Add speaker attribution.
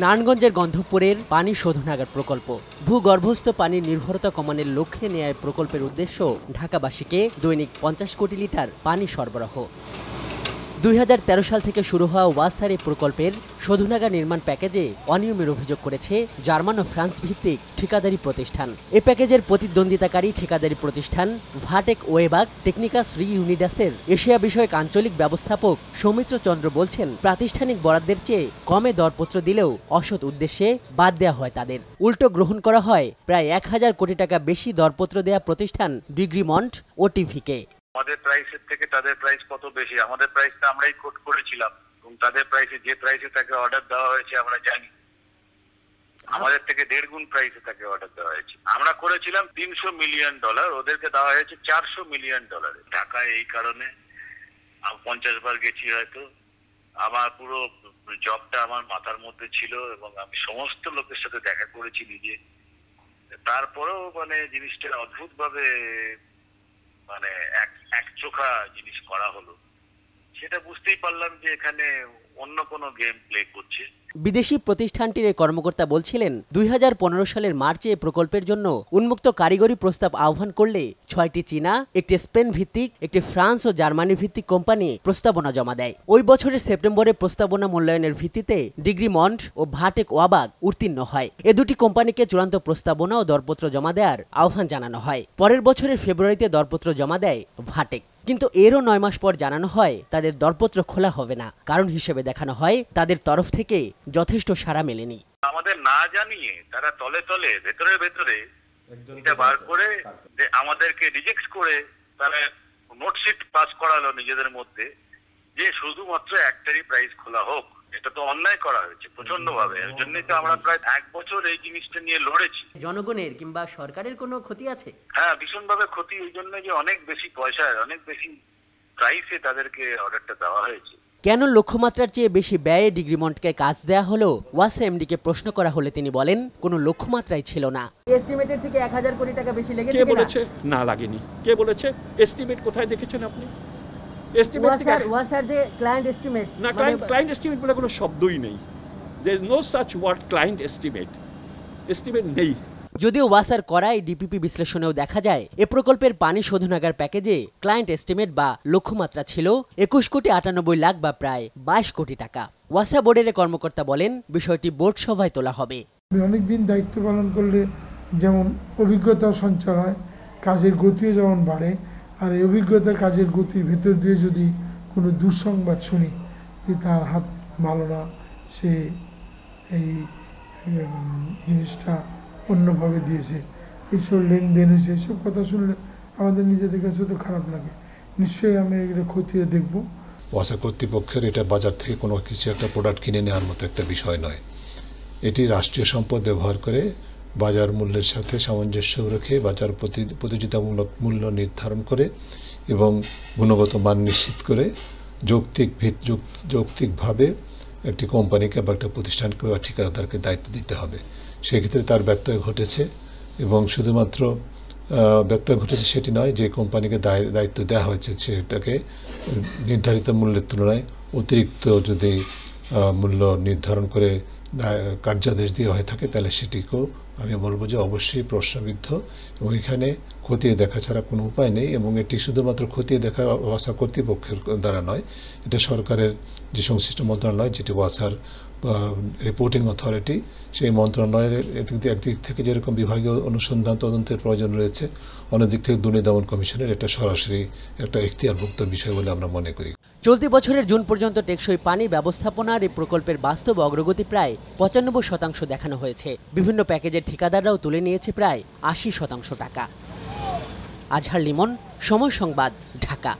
Speaker 1: নারায়ণগঞ্জের গন্ধপুরের পানি শোধনাগার প্রকল্প। ভূগর্ভস্থ পানির নির্ভরতা কমানোর লক্ষ্যে নেয় প্রকল্পের উদ্দেশ্য ঢাকাবাসীকে দৈনিক পঞ্চাশ কোটি লিটার পানি সরবরাহ। দুই হাজার তেরো সাল থেকে শুরু হওয়া ওয়াসার প্রকল্পের শোধনাগার নির্মাণ প্যাকেজে অনিয়মের অভিযোগ করেছে জার্মান ও ফ্রান্স ভিত্তিক ঠিকাদারি প্রতিষ্ঠান। এ প্যাকেজের প্রতিদ্বন্দ্বিতাকারী ঠিকাদারি প্রতিষ্ঠান ভাটেক ওয়েবাগ টেকনিকাস রি ইউনিডাসের এশিয়া বিষয়ক আঞ্চলিক ব্যবস্থাপক সৌমিত্র চন্দ্র বলছেন, প্রাতিষ্ঠানিক বরাদ্দের চেয়ে কমে দরপত্র দিলেও অসৎ উদ্দেশ্যে বাদ দেওয়া হয় তাদের। উল্টো গ্রহণ করা হয় প্রায় এক হাজার কোটি টাকা বেশি দরপত্র দেয়া প্রতিষ্ঠান ডিগ্রিমন্ট টিভিকে।
Speaker 2: আমাদের প্রাইসের থেকে তাদের প্রাইস কত বেশি? আমাদের প্রাইসটা আমরাই কোট করেছিলাম। এবং তাদের প্রাইসে যে প্রাইসে তাকে অর্ডার দেওয়া হয়েছে, আমরা জানি। আমাদের থেকে দেড় গুণ প্রাইসে তাকে অর্ডার দেওয়া হয়েছে। আমরা করেছিলাম তিনশো মিলিয়ন ডলার ওদেরকে দেওয়া হয়েছে চারশো মিলিয়ন ডলার টাকা এই কারণে পঞ্চাশ বার গেছি হয়তো। আমার পুরো জবটা আমার মাথার মধ্যে ছিল এবং আমি সমস্ত লোকের সাথে দেখা করেছি নিজে। তারপরেও মানে জিনিসটা অদ্ভুত ভাবে মানে এক চোখা জিনিস করা হলো। সেটা বুঝতেই পারলাম যে এখানে অন্য কোনো গেম প্লে করছে।
Speaker 1: বিদেশি প্রতিষ্ঠানটির এই কর্মকর্তা বলছিলেন, দুই হাজার পনেরো সালের মার্চে প্রকল্পের জন্য উন্মুক্ত কারিগরি প্রস্তাব আহ্বান করলে ছয়টি চীনা, একটি স্পেন ভিত্তিক, একটি ফ্রান্স ও জার্মানি ভিত্তিক কোম্পানি প্রস্তাবনা জমা দেয়। ওই বছরের সেপ্টেম্বরে প্রস্তাবনা মূল্যায়নের ভিত্তিতে ডিগ্রিমন্ট ও ভাটেক ওয়াবাগ উত্তীর্ণ হয়। এ দুটি কোম্পানিকে চূড়ান্ত প্রস্তাবনা ও দরপত্র জমা দেওয়ার আহ্বান জানানো হয়। পরের বছরের ফেব্রুয়ারিতে দরপত্র জমা দেয় ভাটেক। কিন্তু এরও নয় মাস পর জানানো হয় তাদের দরপত্র খোলা হবে না। কারণ হিসেবে দেখানো হয় তাদের তরফ থেকে যথেষ্ট সাড়া মেলেনি।
Speaker 2: আমাদের না জানিয়ে তারা তলে তলে ভেতরে ভেতরে এটা বার করে যে আমাদেরকে রিজেক্ট করে তারা নোটশিট পাস করালো নিজেদের মধ্যে যে শুধুমাত্র একটারই প্রাইস খোলা হোক। এটা তো অন্যায় করা হয়েছে প্রচণ্ড ভাবে এর জন্যই তো আমরা প্রায় এক বছর এই জিনিসটা নিয়ে লড়েছি।
Speaker 1: জনগণের কিংবা সরকারের কোনো ক্ষতি আছে?
Speaker 2: হ্যাঁ ভীষণভাবে ক্ষতি। ওই জন্য যে অনেক বেশি পয়সায় অনেক বেশি প্রাইসে তাদেরকে অর্ডারটা দেওয়া হয়েছে।
Speaker 1: কেন লক্ষ্যমাত্রার চেয়ে বেশি ব্যয়ে ডিগ্রিমন্টকে কাজ দেয়া হলো? ওয়াসা এমডিকে প্রশ্ন করা হলে তিনি বলেন কোনো লক্ষ্যমাত্রাই ছিল না। এস্টিমেটের থেকে এক হাজার কোটি টাকা বেশি লেগেছে
Speaker 3: কে বলেছে? না লাগেনি। কে বলেছে? এস্টিমেট কোথায় দেখেছেন আপনি? এস্টিমেট
Speaker 1: ওয়াসার যে ক্লায়েন্ট এস্টিমেট
Speaker 3: না ক্লায়েন্ট ক্লায়েন্ট এস্টিমেট বলে কোনো শব্দই নেই। There no such word client estimate estimate নেই।
Speaker 1: যদিও ওয়াসার করাই ডিপিপি বিশ্লেষণেও দেখা যায় এ প্রকল্পের পানি শোধনাগার প্যাকেজে ক্লায়েন্ট এস্টিমেট বা লক্ষ্যমাত্রা ছিল একুশ কোটি আটানব্বই লাখ বা প্রায় বাইশ কোটি টাকা। ওয়াসা বোর্ডের কর্মকর্তা বলেন বিষয়টি বোর্ড সভায় তোলা হবে।
Speaker 4: অনেক দিন দায়িত্ব পালন করলে যেমন অভিজ্ঞতা সঞ্চার হয় কাজের গতিও যেমন বাড়ে আর এই অভিজ্ঞতা কাজের গতির ভেতর দিয়ে যদি কোনো দুঃসংবাদ শুনি যে তার হাত ভালো না, সে এই জিনিসটা অন্যভাবে দিয়েছে, এইসব লেনদেন হয়েছে এসব কথা শুনলে আমাদের নিজেদের কাছে তো খারাপ লাগে। নিশ্চয়ই আমি এগুলো খতিয়ে দেখব।
Speaker 5: ওয়াসা কর্তৃপক্ষের এটা বাজার থেকে কোনো কিছু একটা প্রোডাক্ট কিনে নেওয়ার মতো একটা বিষয় নয়। এটি রাষ্ট্রীয় সম্পদ ব্যবহার করে বাজার মূল্যের সাথে সামঞ্জস্য রেখে বাজার প্রতি, প্রতিযোগিতামূলক মূল্য নির্ধারণ করে এবং গুণগত মান নিশ্চিত করে যৌক্তিক ভিত যৌক- যৌক্তিকভাবে একটি কোম্পানিকে বা একটা প্রতিষ্ঠানকে বা ঠিকাদারকে দায়িত্ব দিতে হবে। সেক্ষেত্রে তার ব্যত্যয় ঘটেছে এবং শুধুমাত্র ব্যত্যয় ঘটেছে সেটি নয়, যে কোম্পানিকে দায়- দায়িত্ব দেওয়া হয়েছে সেটাকে নির্ধারিত মূল্যের তুলনায় অতিরিক্ত যদি মূল্য নির্ধারণ করে কার্যাদেশ দেওয়া হয়ে থাকে, তাহলে সেটিকেও আমি বলব যে অবশ্যই প্রশ্নবিদ্ধ এবং এখানে খতিয়ে দেখা ছাড়া কোনো উপায় নেই এবং এটি শুধুমাত্র খতিয়ে দেখা ওয়াসা কর্তৃপক্ষের দ্বারা নয়, এটা সরকারের যে সংশ্লিষ্ট মন্ত্রণালয় যেটি ওয়াসার রিপোর্টিং অথরিটি সেই মন্ত্রণালয়ের একদিক থেকে যেরকম বিভাগীয় অনুসন্ধান তদন্তের প্রয়োজন রয়েছে, অন্যদিক থেকে দুর্নীতি দমন কমিশনের এটা সরাসরি একটা এখতিয়ারভুক্ত বিষয় বলে আমরা মনে করি।
Speaker 1: চলতি বছরের জুন পর্যন্ত টেকসই পানি ব্যবস্থাপনার এই প্রকল্পের বাস্তব অগ্রগতি প্রায় পঁচানব্বই শতাংশ দেখানো হয়েছে। বিভিন্ন প্যাকেজের ঠিকাদাররাও তুলে নিয়েছে প্রায় আশি শতাংশ টাকা। আজহার লিমন সময় সংবাদ ঢাকা।